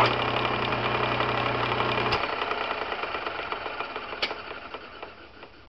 What?